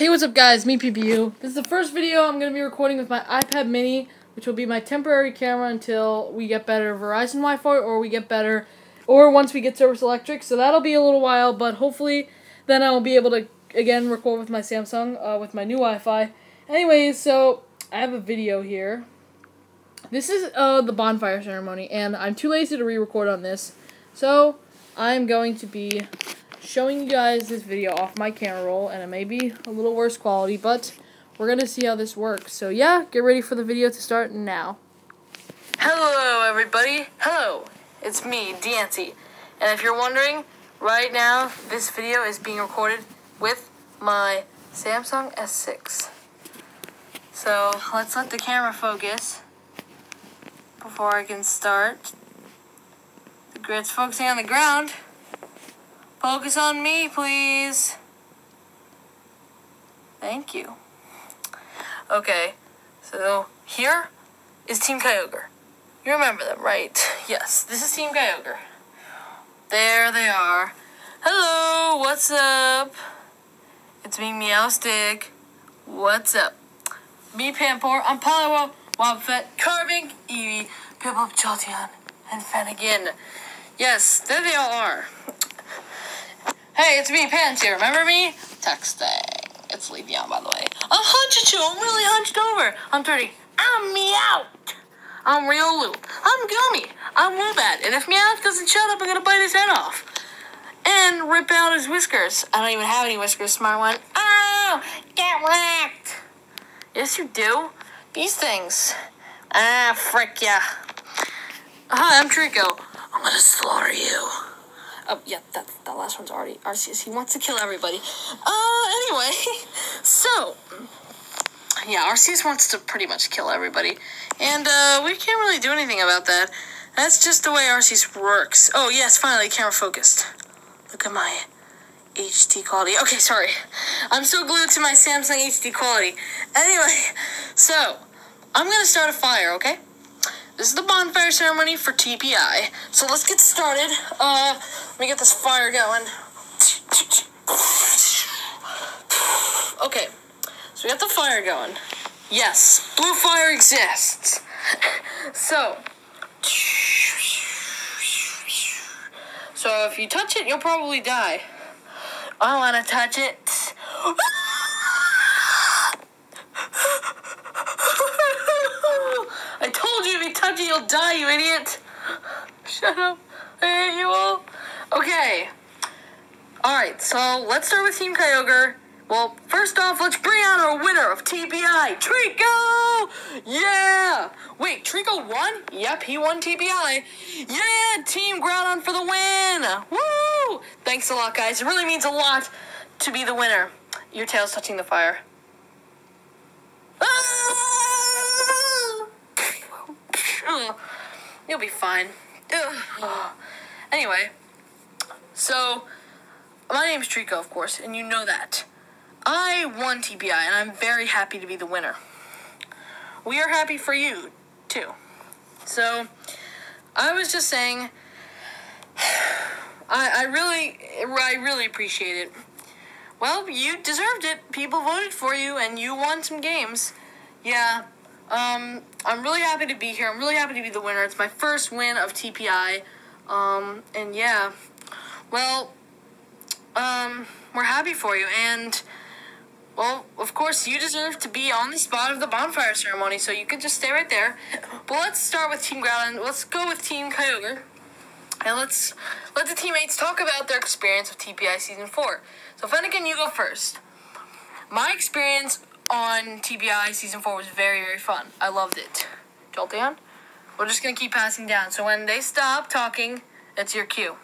Hey, what's up guys? Me PPU. This is the first video I'm going to be recording with my iPad mini, which will be my temporary camera until we get better Verizon Wi-Fi or we get better, or once we get Service Electric. So that'll be a little while, but hopefully then I will be able to, again, record with my Samsung, uh, with my new Wi-Fi. Anyways, so I have a video here. This is uh, the bonfire ceremony, and I'm too lazy to re-record on this. So I'm going to be showing you guys this video off my camera roll, and it may be a little worse quality, but we're going to see how this works. So yeah, get ready for the video to start now. Hello, everybody. Hello, it's me, Dancy. And if you're wondering, right now, this video is being recorded with my Samsung S6. So let's let the camera focus before I can start. The grid's focusing on the ground. Focus on me, please. Thank you. Okay, so here is Team Kyogre. You remember them, right? Yes, this is Team Kyogre. There they are. Hello, what's up? It's me, Meowstic. What's up? Me, Panpour, I'm Poliwhirl, Wobbuffet, Carving, Eevee, Piplup, Jolteon, and Fennekin. Yes, there they all are. Hey, it's me, Pansy. Remember me? Texting. It's Leafeon, by the way. I'm hunched I'm really hunched over. I'm 30. I'm Meowth. I'm real Riolu. I'm Gummy. I'm Woobat. And if Meowth doesn't shut up, I'm gonna bite his head off. And rip out his whiskers. I don't even have any whiskers, smart one. Oh, get wrecked. Yes, you do. These things. Ah, frick ya. Hi, I'm Treecko. I'm gonna slaughter you. Oh, yeah, that, that last one's already Arceus. He wants to kill everybody. Uh, anyway, so, yeah, Arceus wants to pretty much kill everybody. And, uh, we can't really do anything about that. That's just the way Arceus works. Oh, yes, finally, camera focused. Look at my HD quality. Okay, sorry. I'm so glued to my Samsung HD quality. Anyway, so, I'm gonna start a fire, okay? This is the bonfire ceremony for TPI. So let's get started. Uh, let me get this fire going. Okay, so we got the fire going. Yes, blue fire exists. So, so if you touch it, you'll probably die. I want to touch it. I told you if you touch it, you'll die, you idiot. Shut up. I hate you all. Okay. Alright, so let's start with Team Kyogre. Well, first off, let's bring out our winner of TPI, Treecko! Yeah! Wait, Treecko won? Yep, he won TPI. Yeah, Team Groudon for the win! Woo! Thanks a lot, guys. It really means a lot to be the winner. Your tail's touching the fire. Ah! You'll be fine. Anyway, so my name's Treecko, of course, and you know that. I won TPI, and I'm very happy to be the winner. We are happy for you, too. So, I was just saying, I, I really, I really appreciate it. Well, you deserved it. People voted for you, and you won some games. Yeah, um, I'm really happy to be here. I'm really happy to be the winner. It's my first win of TPI. Um, and yeah, well, um, we're happy for you. And, well, of course, you deserve to be on the spot of the bonfire ceremony, so you can just stay right there. But let's start with Team Groudon. Let's go with Team Kyogre. And let's let the teammates talk about their experience of TPI Season 4. So, Fennekin, you go first. My experience on TPI Season 4 was very, very fun. I loved it. Jolteon? We're just to keep passing down. So when they stop talking, it's your cue.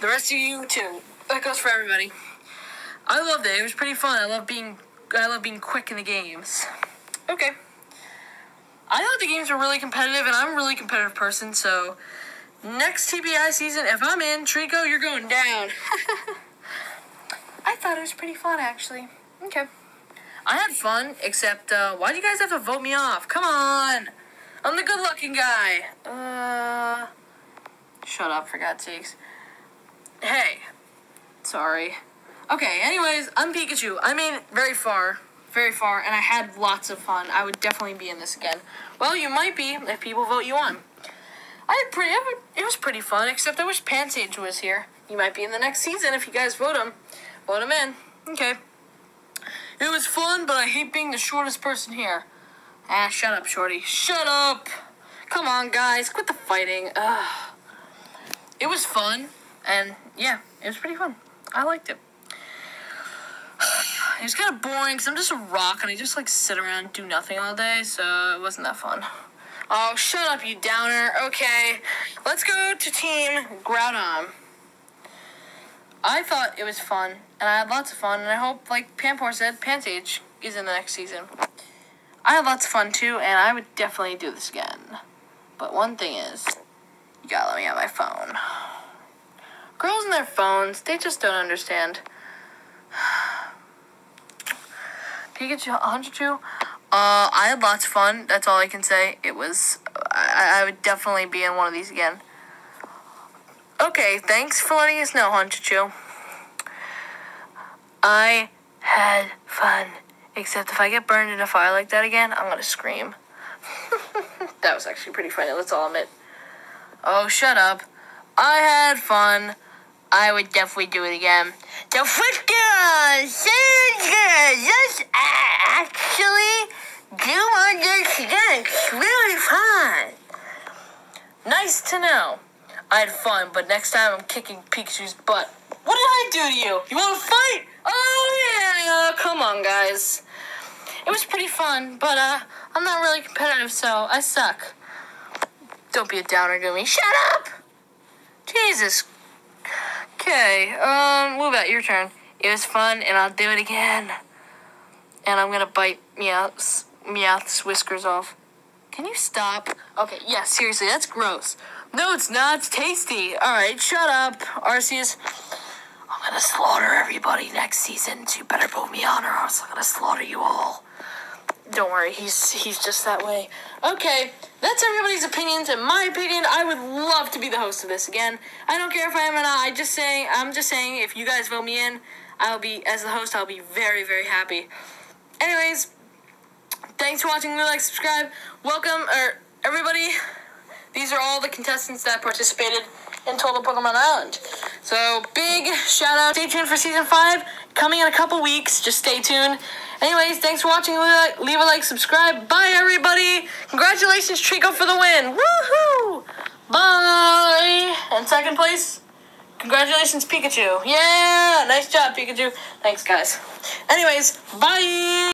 The rest of you, too. That goes for everybody. I loved it. It was pretty fun. I love being I love being quick in the games. Okay. I thought the games were really competitive, and I'm a really competitive person, so next TPI season, if I'm in, Treecko, you're going down. I thought it was pretty fun, actually. Okay. I had fun, except, uh, why do you guys have to vote me off? Come on! I'm the good looking guy! Uh. Shut up, for God's sakes. Hey. Sorry. Okay, anyways, I'm Pikachu. I it very far, very far, and I had lots of fun. I would definitely be in this again. Well, you might be if people vote you on. I had pretty, it was pretty fun, except I wish Pansage was here. You might be in the next season if you guys vote him. Vote him in. Okay. It was fun, but I hate being the shortest person here. Ah, shut up, Shorty. Shut up! Come on, guys, quit the fighting. Ugh. It was fun, and yeah, it was pretty fun. I liked it. It was kind of boring because I'm just a rock and I just like sit around do nothing all day, so it wasn't that fun. Oh, shut up, you downer. Okay, let's go to Team Groudon. I thought it was fun, and I had lots of fun, and I hope, like Panpour said, Pansage is in the next season. I had lots of fun too, and I would definitely do this again. But one thing is, you gotta let me have my phone. Girls and their phones, they just don't understand. Pikachu 102. Uh, I had lots of fun. That's all I can say. It was. I, I would definitely be in one of these again. Okay, thanks for letting us know, Hunchachu. I had fun. Except if I get burned in a fire like that again, I'm gonna scream. that was actually pretty funny, let's all admit. Oh, shut up. I had fun. I would definitely do it again. The Flicker Let's actually do again. It's really fun. Nice to know. I had fun, but next time I'm kicking Pikachu's butt. What did I do to you? You want to fight? Oh yeah, come on, guys. It was pretty fun, but uh, I'm not really competitive, so I suck. Don't be a downer, Gumi. Shut up! Jesus. Okay, um, what about your turn? It was fun, and I'll do it again. And I'm gonna bite Meowth's, Meowth's whiskers off. Can you stop? Okay, yeah, seriously, that's gross. No, it's not. It's tasty. All right, shut up, Arceus. I'm gonna slaughter everybody next season, so you better vote me on, or else I'm gonna slaughter you all. Don't worry, he's he's just that way. Okay, that's everybody's opinions. In my opinion, I would love to be the host of this again. I don't care if I am or not. I just saying, I'm just saying, if you guys vote me in, I'll be as the host. I'll be very very happy. Anyways, thanks for watching. Like, subscribe. Welcome, or everybody. These are all the contestants that participated in Total Pokemon Island. So big shout out. Stay tuned for season five coming in a couple weeks. Just stay tuned. Anyways, thanks for watching. Leave a like, subscribe. Bye, everybody. Congratulations, Treecko, for the win. Woohoo! Bye. And second place, congratulations, Pikachu. Yeah, nice job, Pikachu. Thanks, guys. Anyways, bye.